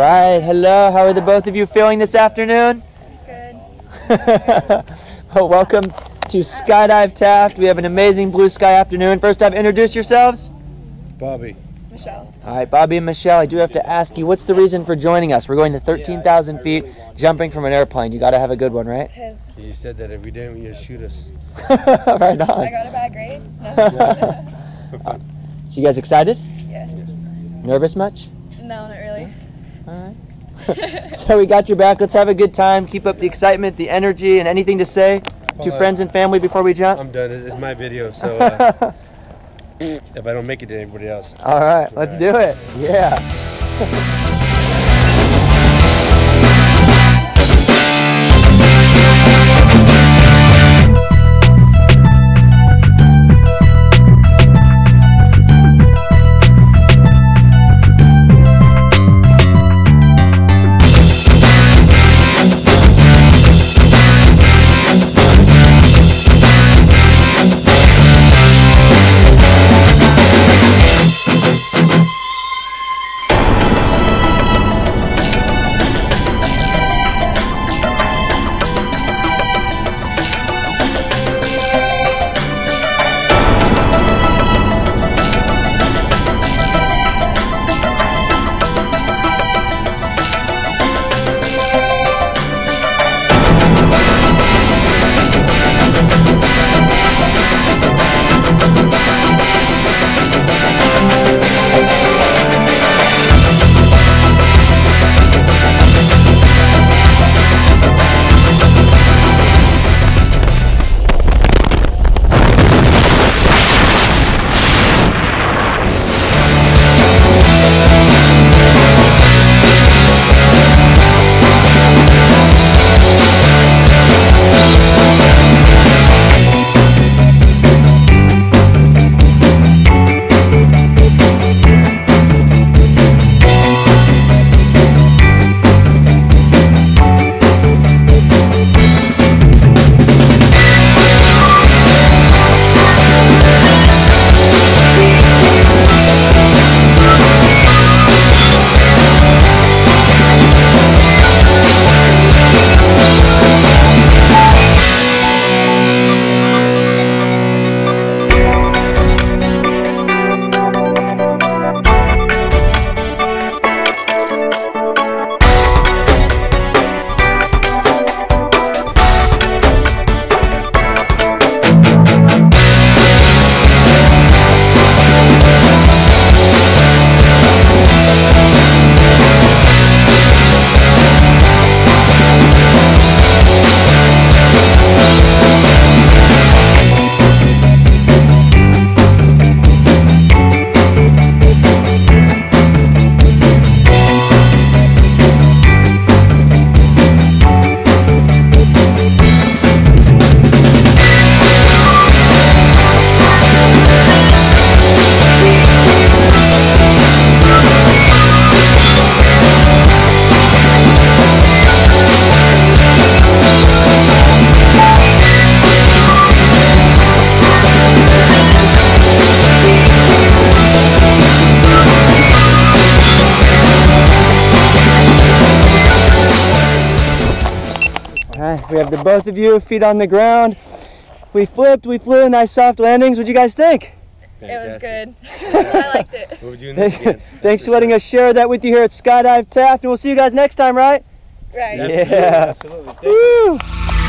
right, hello. How are the both of you feeling this afternoon? Good. well, welcome to Skydive Taft. We have an amazing blue sky afternoon. First off, introduce yourselves. Bobby. Michelle. All right, Bobby and Michelle, I do have to ask you, what's the reason for joining us? We're going to 13,000 feet, jumping from an airplane. You got to have a good one, right? His. You said that if we didn't, you'd shoot us. right on. I got a bad grade. No. Uh, so you guys excited? yes. Nervous much? No, not really. All right. so we got you back. Let's have a good time. Keep up the excitement, the energy, and anything to say to Well, friends and family before we jump? I'm done. It's my video, so uh, if I don't make it to anybody else. All right, let's do it. Yeah. right, we have the both of you, feet on the ground. We flipped, we flew, nice soft landings. What'd you guys think? It was good. I liked it. We'll be doing this again. Thanks for letting us share that with you here at Skydive Taft, and we'll see you guys next time, right? Right. Yeah. Absolutely. Thank you. Woo!